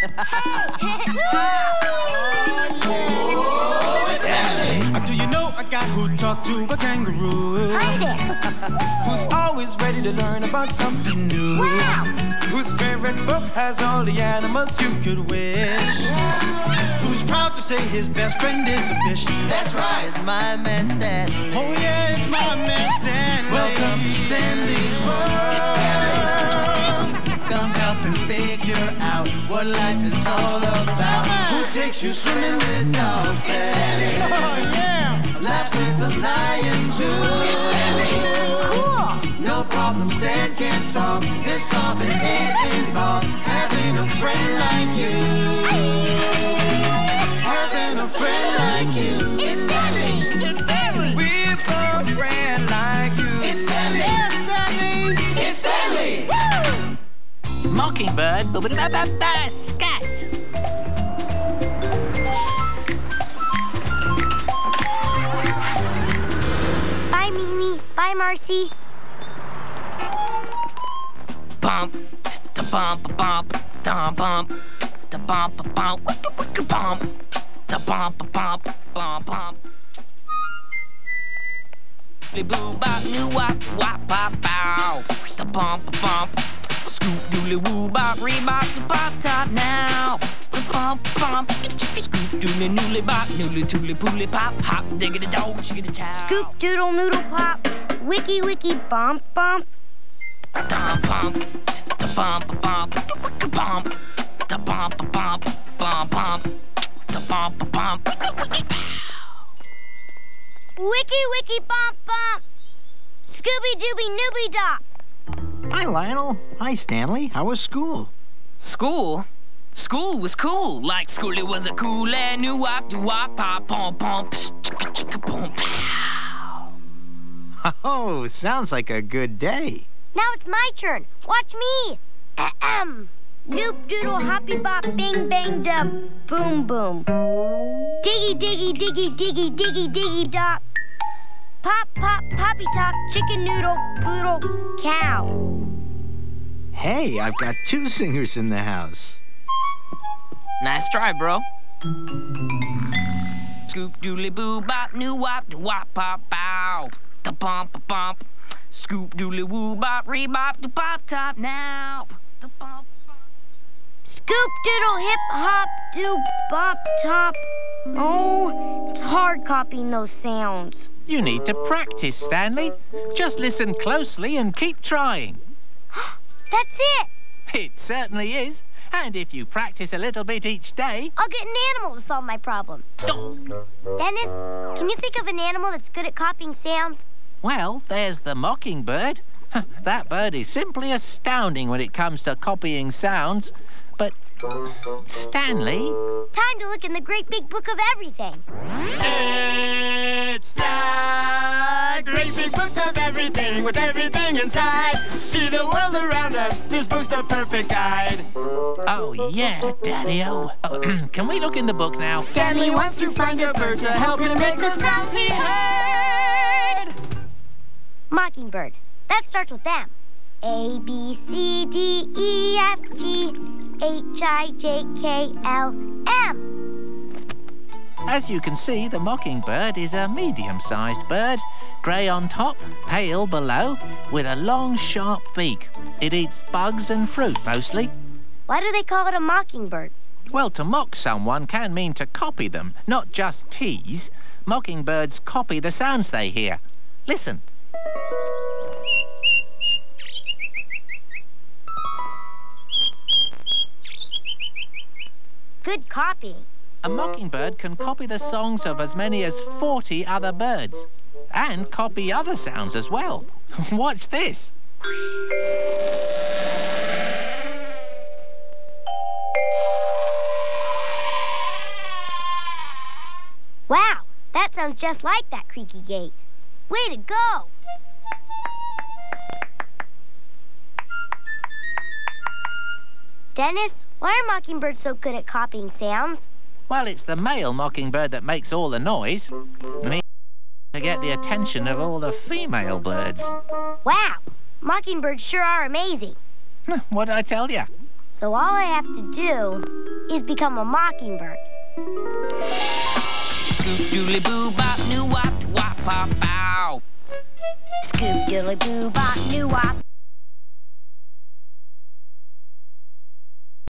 Do you know a guy who talked to a kangaroo? Hi there. Who's always ready to learn about something new? Wow. Whose favorite book has all the animals you could wish? Who's proud to say his best friend is a fish? That's right, it's my man Stanley. Oh yeah, it's my man Stanley. Welcome to Stanley's World. It's Stanley. Come help him figure out what life is all about. Who takes you swimming with dolphins? Oh yeah. Laughs with the lion too. It's Stanley. Cool. No problem Stan can solve. And solving it involves Mockingbird, scat. Bye, Mimi. Bye, Marcy. bump, da bump, bump, da bump, da bump, bump, wicka wicka bump, da bump, bump, bump, bump. Boo bop, new wop, wop, pop, bow, da bump, bump. Scoop doodly woo bop, rebop, the pop top now. Da bump, bump, scoop doodly noodly bop, noodly toodly pooly pop, hop, diggity dog, chickity chow. Scoop doodle noodle pop. Wiki wiki bump bump. Dum bump, da bump bump, da wicka bump, da bump bump, bump bump, da bump bump, wicka wicka pow. Wiki wiki bump bump. Scooby Dooby Nooby Dop. Hi, Lionel. Hi, Stanley. How was school? School? School was cool, like school, it was a cool and new wop do wop pop pom pom psh, chicka chicka boom pow. Oh, sounds like a good day. Now it's my turn. Watch me. Ahem. Noop doodle hoppy bop bing bang dub boom boom. Diggy diggy diggy diggy diggy diggy dop. Pop pop poppy top chicken noodle poodle cow. Hey, I've got two singers in the house. Nice try, bro. Scoop doodly boo bop new wop do wop pop bow. Da bump a bump. Scoop doodly woo bop rebop do pop top now. Da bump bump. Scoop doodle hip hop do bop top. Oh, it's hard copying those sounds. You need to practice, Stanley. Just listen closely and keep trying. That's it. It certainly is. And if you practice a little bit each day, I'll get an animal to solve my problem. Dennis, can you think of an animal that's good at copying sounds? well, there's the mockingbird. That bird is simply astounding when it comes to copying sounds. But, Stanley, Time to look in the great big book of everything. It's the great big book of everything with everything inside. See the world around us. This book's the perfect guide. oh yeah, Daddy-O. Oh, can we look in the book now? Stanley wants to find a bird to help him make the sounds he heard. Mockingbird. That starts with M. A, B, C, D, E, F, G, H, I, J, K, L, M. As you can see, the mockingbird is a medium-sized bird, grey on top, pale below, with a long, sharp beak. It eats bugs and fruit mostly. Why do they call it a mockingbird? Well, to mock someone can mean to copy them, not just tease. Mockingbirds copy the sounds they hear. Listen. Good copying. A mockingbird can copy the songs of as many as 40 other birds. And copy other sounds as well. Watch this. Wow, that sounds just like that creaky gate. Way to go! Dennis, why are mockingbirds so good at copying sounds? Well, it's the male mockingbird that makes all the noise. And he to get the attention of all the female birds. Wow, mockingbirds sure are amazing. What did I tell you? So all I have to do is become a mockingbird. Scoop doodly boo bop new wop wop pop bow. Scoop doodly boo bop new wop.